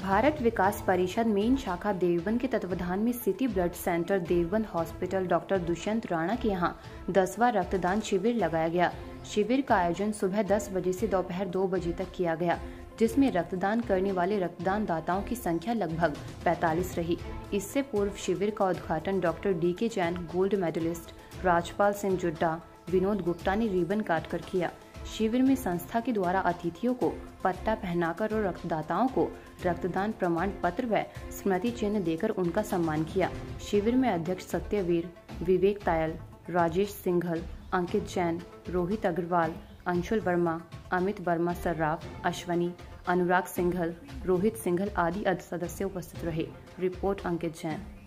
पंचायत विकास परिषद मेन शाखा देवबन के तत्वाधान में city blood centre Deoband hospital doctor Dushyant Rana के यहाँ दसवां रक्तदान शिविर लगाया गया। शिविर का आयोजन सुबह 10 बजे से दोपहर 2 बजे तक किया गया, जिसमें रक्तदान करने वाले रक्तदान दाताओं की संख्या लगभग 45 रही। इससे पूर्व शिविर का उद्घाटन doctor D K Jain, gold medallist, Rajpal Singh Judda, Vinod Gupta ने रिबन काट कर किया। शिविर में संस्था के द्वारा अतिथियों को पट्टा पहनाकर और रक्तदाताओं को रक्तदान प्रमाण पत्र व स्मृति चिन्ह देकर उनका सम्मान किया। शिविर में अध्यक्ष सत्यवीर, विवेक तायल, राजेश सिंघल, अंकित जैन, रोहित अग्रवाल, अंशुल वर्मा, अमित वर्मा सर्राफ, अश्वनी, अनुराग सिंघल, रोहित सिंघल आदि सदस्य उपस्थित रहे। रिपोर्ट, अंकित जैन।